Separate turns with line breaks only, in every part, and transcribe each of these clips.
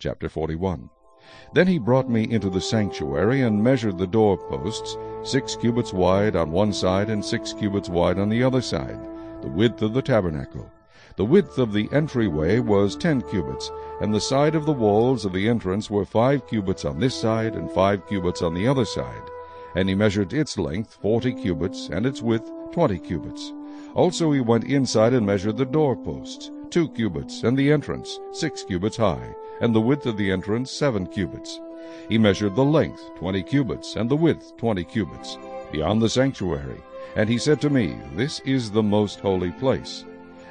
Chapter 41 Then he brought me into the sanctuary, and measured the doorposts, six cubits wide on one side, and six cubits wide on the other side, the width of the tabernacle. The width of the entryway was ten cubits, and the side of the walls of the entrance were five cubits on this side, and five cubits on the other side. And he measured its length forty cubits, and its width twenty cubits. Also he went inside and measured the doorposts, two cubits, and the entrance, six cubits high, and the width of the entrance seven cubits. He measured the length twenty cubits, and the width twenty cubits, beyond the sanctuary. And he said to me, This is the most holy place.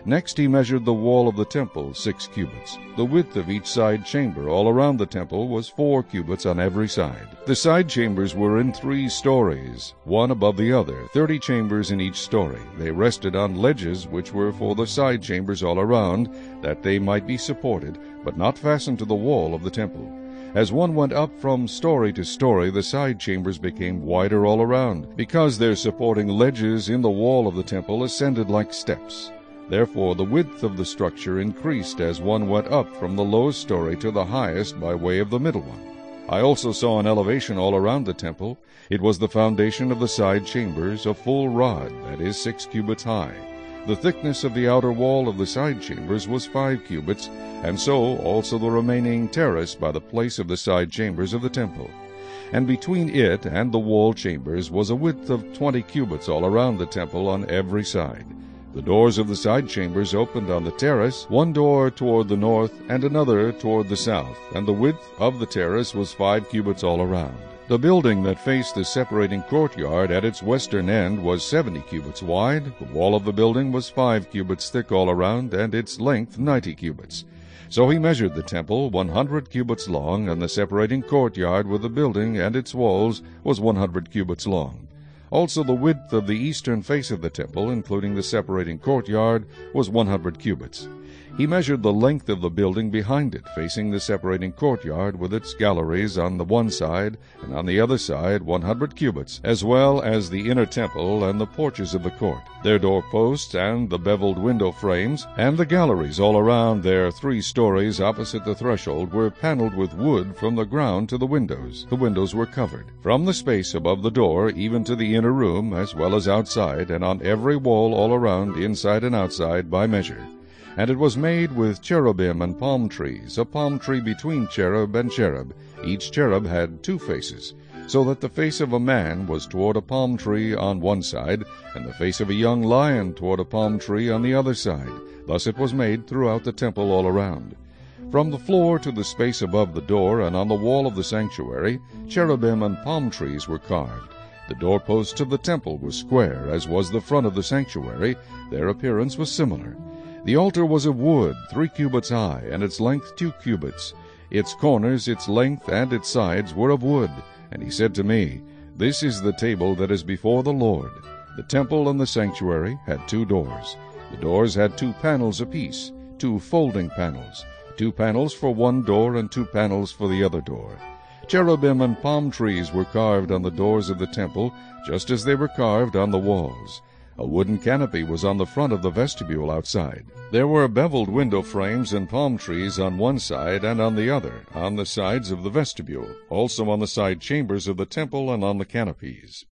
Next he measured the wall of the temple six cubits. The width of each side chamber all around the temple was four cubits on every side. The side chambers were in three stories, one above the other, thirty chambers in each story. They rested on ledges which were for the side chambers all around, that they might be supported, but not fastened to the wall of the temple. As one went up from story to story, the side chambers became wider all around, because their supporting ledges in the wall of the temple ascended like steps. Therefore the width of the structure increased as one went up from the lowest story to the highest by way of the middle one. I also saw an elevation all around the temple. It was the foundation of the side chambers, a full rod, that is, six cubits high. The thickness of the outer wall of the side chambers was five cubits, and so also the remaining terrace by the place of the side chambers of the temple. And between it and the wall chambers was a width of twenty cubits all around the temple on every side. The doors of the side chambers opened on the terrace, one door toward the north and another toward the south, and the width of the terrace was five cubits all around. The building that faced the separating courtyard at its western end was seventy cubits wide, the wall of the building was five cubits thick all around, and its length ninety cubits. So he measured the temple one hundred cubits long, and the separating courtyard with the building and its walls was one hundred cubits long. Also the width of the eastern face of the temple, including the separating courtyard, was one hundred cubits. He measured the length of the building behind it, facing the separating courtyard, with its galleries on the one side, and on the other side one hundred cubits, as well as the inner temple and the porches of the court, their doorposts and the beveled window frames, and the galleries all around their three stories opposite the threshold were paneled with wood from the ground to the windows. The windows were covered. From the space above the door even to the inner room, as well as outside, and on every wall all around, inside and outside, by measure. And it was made with cherubim and palm trees, a palm tree between cherub and cherub. Each cherub had two faces, so that the face of a man was toward a palm tree on one side, and the face of a young lion toward a palm tree on the other side. Thus it was made throughout the temple all around. From the floor to the space above the door and on the wall of the sanctuary, cherubim and palm trees were carved. The doorposts of the temple were square, as was the front of the sanctuary. Their appearance was similar. The altar was of wood, three cubits high, and its length two cubits. Its corners, its length, and its sides were of wood. And he said to me, This is the table that is before the Lord. The temple and the sanctuary had two doors. The doors had two panels apiece, two folding panels, two panels for one door and two panels for the other door. Cherubim and palm trees were carved on the doors of the temple, just as they were carved on the walls. A wooden canopy was on the front of the vestibule outside. There were beveled window frames and palm trees on one side and on the other, on the sides of the vestibule, also on the side chambers of the temple and on the canopies.